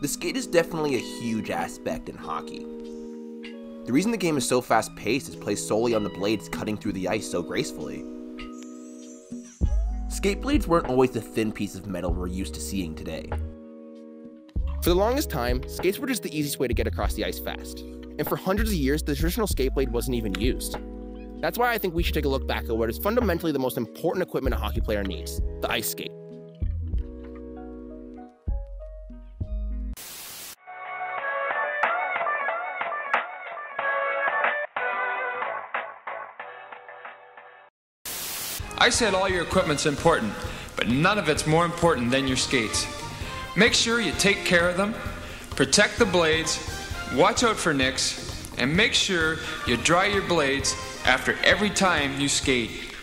The skate is definitely a huge aspect in hockey. The reason the game is so fast paced is placed solely on the blades cutting through the ice so gracefully. Skate blades weren't always the thin piece of metal we're used to seeing today. For the longest time, skates were just the easiest way to get across the ice fast. And for hundreds of years, the traditional skate blade wasn't even used. That's why I think we should take a look back at what is fundamentally the most important equipment a hockey player needs the ice skate. I said all your equipment's important, but none of it's more important than your skates. Make sure you take care of them, protect the blades, watch out for nicks, and make sure you dry your blades after every time you skate.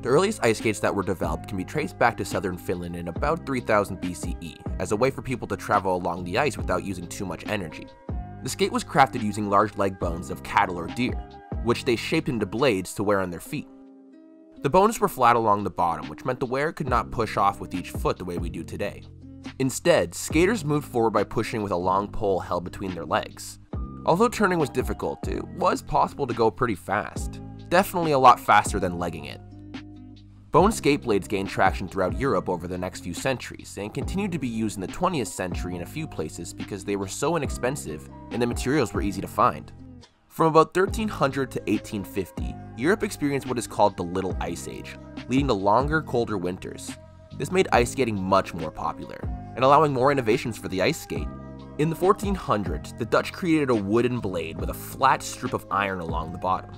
The earliest ice skates that were developed can be traced back to southern Finland in about 3000 BCE, as a way for people to travel along the ice without using too much energy. The skate was crafted using large leg bones of cattle or deer, which they shaped into blades to wear on their feet. The bones were flat along the bottom, which meant the wearer could not push off with each foot the way we do today. Instead, skaters moved forward by pushing with a long pole held between their legs. Although turning was difficult, it was possible to go pretty fast. Definitely a lot faster than legging it. Bone skate blades gained traction throughout Europe over the next few centuries and continued to be used in the 20th century in a few places because they were so inexpensive and the materials were easy to find. From about 1300 to 1850, Europe experienced what is called the Little Ice Age, leading to longer, colder winters. This made ice skating much more popular, and allowing more innovations for the ice skate. In the 1400s, the Dutch created a wooden blade with a flat strip of iron along the bottom.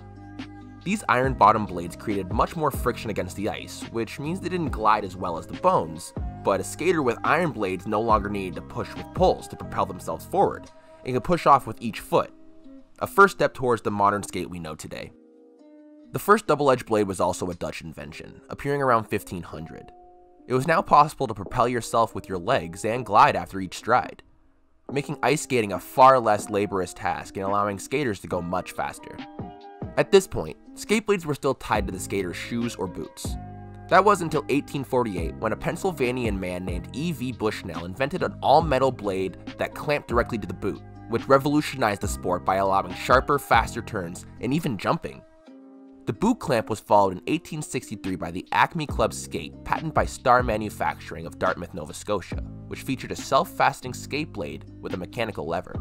These iron bottom blades created much more friction against the ice, which means they didn't glide as well as the bones, but a skater with iron blades no longer needed to push with poles to propel themselves forward, and could push off with each foot, a first step towards the modern skate we know today. The first double-edged blade was also a Dutch invention, appearing around 1500. It was now possible to propel yourself with your legs and glide after each stride making ice skating a far less laborious task and allowing skaters to go much faster. At this point, skate blades were still tied to the skater's shoes or boots. That was until 1848 when a Pennsylvanian man named E.V. Bushnell invented an all-metal blade that clamped directly to the boot, which revolutionized the sport by allowing sharper, faster turns and even jumping. The boot clamp was followed in 1863 by the Acme Club skate, patented by Starr Manufacturing of Dartmouth, Nova Scotia, which featured a self-fastening skate blade with a mechanical lever.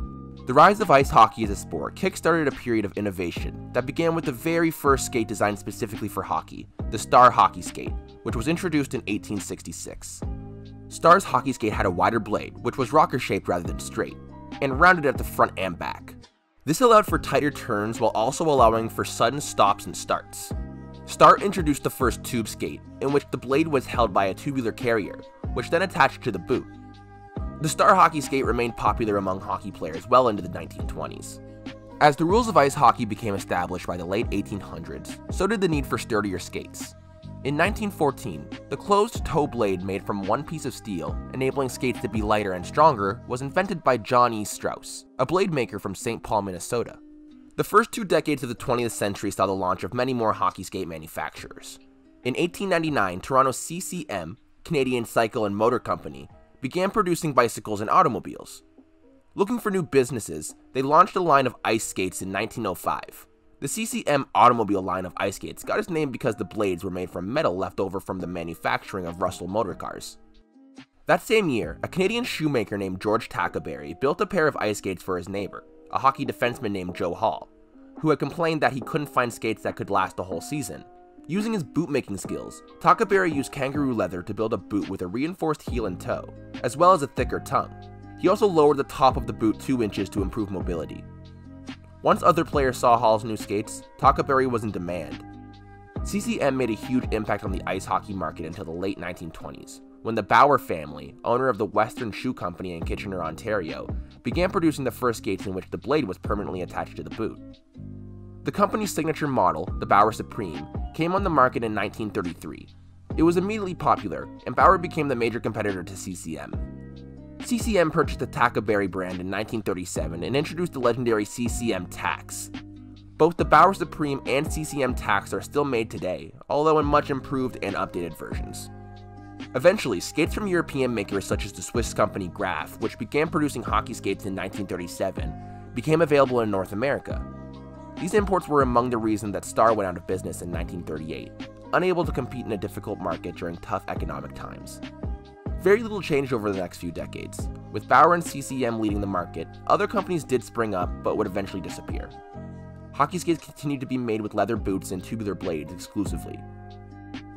The rise of ice hockey as a sport kickstarted a period of innovation that began with the very first skate designed specifically for hockey, the Starr Hockey Skate, which was introduced in 1866. Starr's hockey skate had a wider blade, which was rocker shaped rather than straight, and rounded at the front and back. This allowed for tighter turns while also allowing for sudden stops and starts. Starr introduced the first tube skate, in which the blade was held by a tubular carrier, which then attached to the boot. The Starr hockey skate remained popular among hockey players well into the 1920s. As the rules of ice hockey became established by the late 1800s, so did the need for sturdier skates. In 1914, the closed toe blade made from one piece of steel, enabling skates to be lighter and stronger, was invented by John E. Strauss, a blade maker from St. Paul, Minnesota. The first two decades of the 20th century saw the launch of many more hockey skate manufacturers. In 1899, Toronto's CCM, Canadian Cycle and Motor Company, began producing bicycles and automobiles. Looking for new businesses, they launched a line of ice skates in 1905. The CCM automobile line of ice skates got its name because the blades were made from metal left over from the manufacturing of Russell motor cars. That same year, a Canadian shoemaker named George Tackaberry built a pair of ice skates for his neighbor, a hockey defenseman named Joe Hall, who had complained that he couldn't find skates that could last a whole season. Using his boot-making skills, Tackaberry used kangaroo leather to build a boot with a reinforced heel and toe, as well as a thicker tongue. He also lowered the top of the boot 2 inches to improve mobility. Once other players saw Hall's new skates, Tackaberry was in demand. CCM made a huge impact on the ice hockey market until the late 1920s, when the Bauer family, owner of the Western Shoe Company in Kitchener, Ontario, began producing the first skates in which the blade was permanently attached to the boot. The company's signature model, the Bauer Supreme, came on the market in 1933. It was immediately popular, and Bauer became the major competitor to CCM. CCM purchased the Tackaberry brand in 1937 and introduced the legendary CCM Tacks. Both the Bauer Supreme and CCM Tacks are still made today, although in much improved and updated versions. Eventually, skates from European makers such as the Swiss company Graf, which began producing hockey skates in 1937, became available in North America. These imports were among the reasons that Starr went out of business in 1938, unable to compete in a difficult market during tough economic times. Very little changed over the next few decades. With Bauer and CCM leading the market, other companies did spring up but would eventually disappear. Hockey skates continued to be made with leather boots and tubular blades exclusively,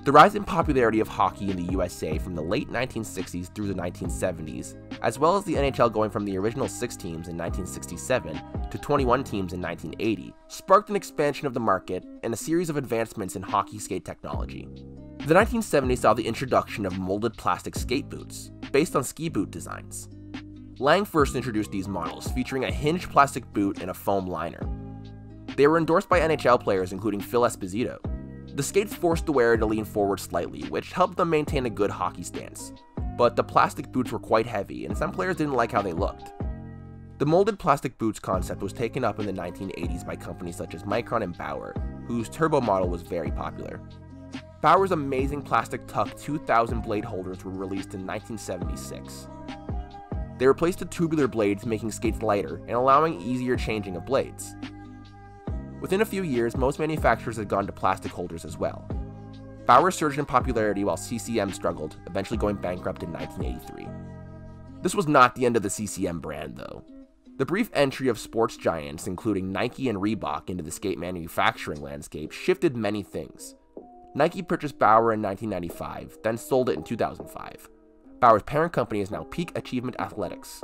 the rise in popularity of hockey in the USA from the late 1960s through the 1970s, as well as the NHL going from the original 6 teams in 1967 to 21 teams in 1980, sparked an expansion of the market and a series of advancements in hockey skate technology. The 1970s saw the introduction of molded plastic skate boots, based on ski boot designs. Lange first introduced these models, featuring a hinged plastic boot and a foam liner. They were endorsed by NHL players including Phil Esposito, the skates forced the wearer to lean forward slightly, which helped them maintain a good hockey stance. But the plastic boots were quite heavy, and some players didn't like how they looked. The molded plastic boots concept was taken up in the 1980s by companies such as Micron and Bauer, whose turbo model was very popular. Bauer's amazing plastic Tuuk 2000 blade holders were released in 1976. They replaced the tubular blades, making skates lighter and allowing easier changing of blades. Within a few years, most manufacturers had gone to plastic holders as well. Bauer surged in popularity while CCM struggled, eventually going bankrupt in 1983. This was not the end of the CCM brand, though. The brief entry of sports giants, including Nike and Reebok, into the skate manufacturing landscape shifted many things. Nike purchased Bauer in 1995, then sold it in 2005. Bauer's parent company is now Peak Achievement Athletics,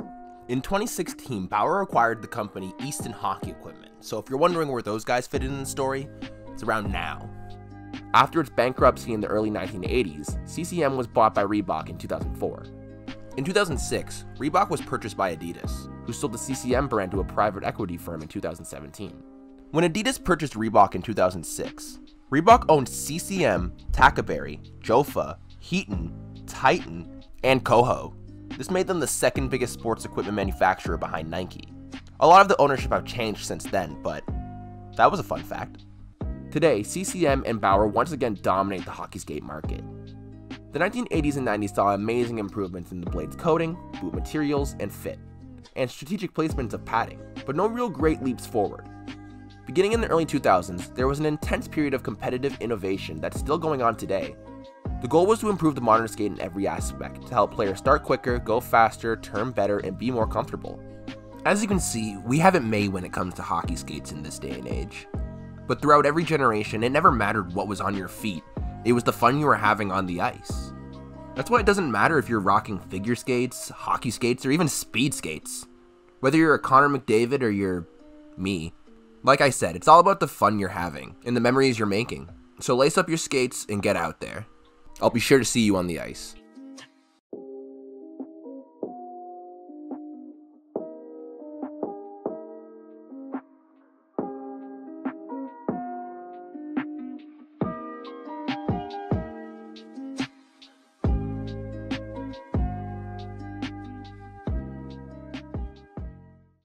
in 2016, Bauer acquired the company Easton Hockey Equipment, so if you're wondering where those guys fit in the story, it's around now. After its bankruptcy in the early 1980s, CCM was bought by Reebok in 2004. In 2006, Reebok was purchased by Adidas, who sold the CCM brand to a private equity firm in 2017. When Adidas purchased Reebok in 2006, Reebok owned CCM, Tackaberry, Jofa, Heaton, Titan, and Koho, this made them the second biggest sports equipment manufacturer behind Nike. A lot of the ownership have changed since then, but that was a fun fact. Today, CCM and Bauer once again dominate the hockey skate market. The 1980s and 90s saw amazing improvements in the blade's coating, boot materials, and fit, and strategic placements of padding, but no real great leaps forward. Beginning in the early 2000s, there was an intense period of competitive innovation that's still going on today, the goal was to improve the modern skate in every aspect, to help players start quicker, go faster, turn better, and be more comfortable. As you can see, we haven't made when it comes to hockey skates in this day and age. But throughout every generation, it never mattered what was on your feet, it was the fun you were having on the ice. That's why it doesn't matter if you're rocking figure skates, hockey skates, or even speed skates. Whether you're a Connor McDavid or you're me. Like I said, it's all about the fun you're having and the memories you're making. So lace up your skates and get out there. I'll be sure to see you on the ice.